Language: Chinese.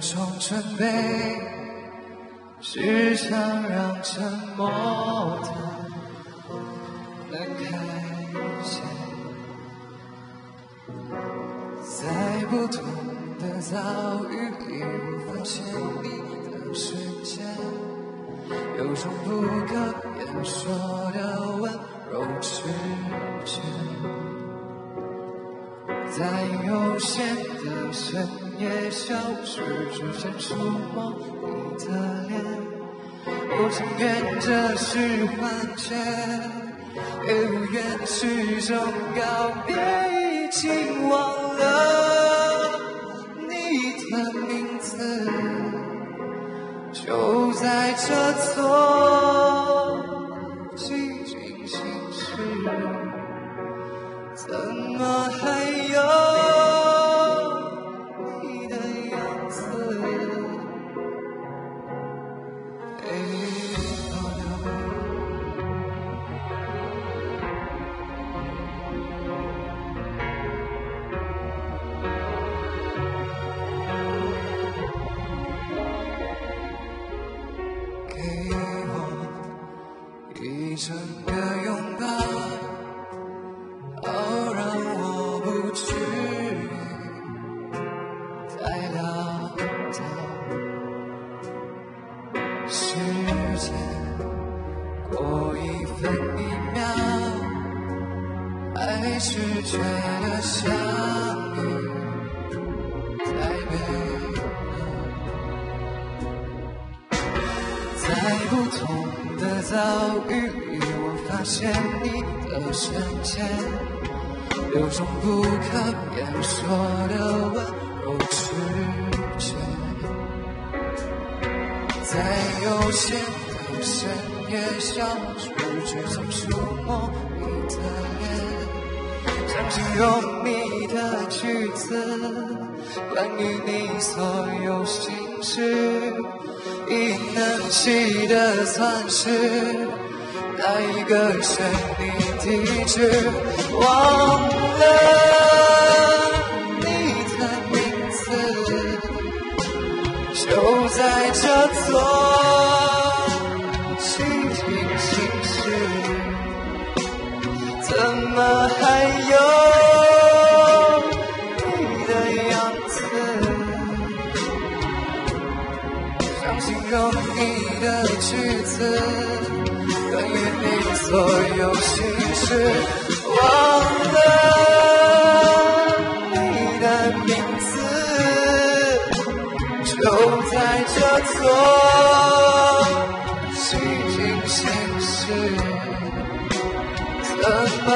幕中准备，只想让沉默的能开见，在不同的遭遇里，我发现你的瞬间，有种不可言说的温柔直觉。在有限的深夜，消失之前触摸你的脸，我情愿这是幻觉，也不愿是种告别，已经忘了你的名字，就在这座寂静城市。给我一整个拥抱。好，让我不至于再潦倒。时间过一分一秒，还是觉得像遭遇里，我发现你的瞬间。有种不可言说的温柔直觉，在有限的深夜，消失之前触摸你的脸，想形容你的句子，关于你所有心事，已能记得算是。哪一个是你地址？忘了你的名字，就在这座寂静城市，怎么还有的句子，关于你所有心事，忘了你的名字，就在这座寂静城市。怎么？